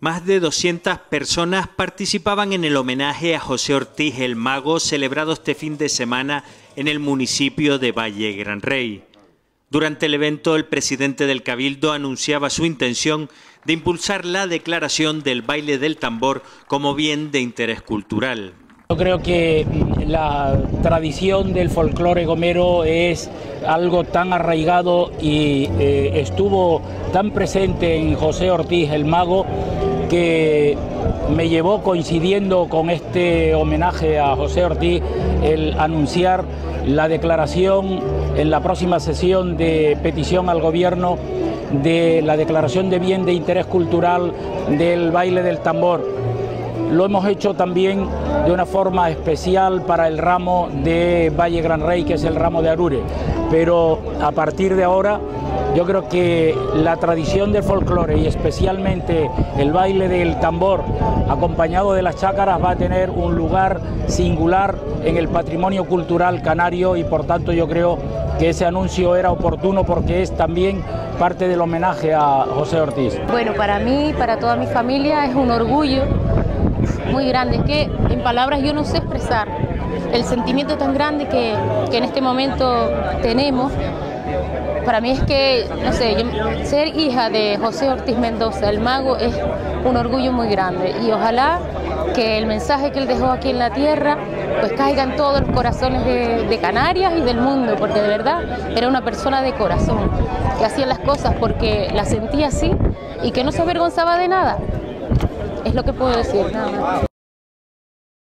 Más de 200 personas participaban en el homenaje a José Ortiz el Mago celebrado este fin de semana en el municipio de Valle Gran Rey. Durante el evento, el presidente del Cabildo anunciaba su intención de impulsar la declaración del baile del tambor como bien de interés cultural. Yo creo que la tradición del folclore gomero es algo tan arraigado y eh, estuvo tan presente en José Ortiz el Mago que me llevó coincidiendo con este homenaje a José Ortiz el anunciar la declaración en la próxima sesión de petición al gobierno de la declaración de bien de interés cultural del baile del tambor lo hemos hecho también de una forma especial para el ramo de Valle Gran Rey, que es el ramo de Arure. Pero a partir de ahora yo creo que la tradición del folclore y especialmente el baile del tambor acompañado de las chácaras va a tener un lugar singular en el patrimonio cultural canario y por tanto yo creo que ese anuncio era oportuno porque es también parte del homenaje a José Ortiz. Bueno, para mí, para toda mi familia es un orgullo muy grande, que en palabras yo no sé expresar el sentimiento tan grande que, en este momento tenemos. Para mí es que, no sé, ser hija de José Ortiz Mendoza, el mago, es un orgullo muy grande y ojalá que el mensaje que él dejó aquí en la tierra pues caiga en todos los corazones de, Canarias y del mundo, porque de verdad era una persona de corazón, que hacía las cosas porque las sentía así y que no se avergonzaba de nada. Es lo que puedo decir, nada.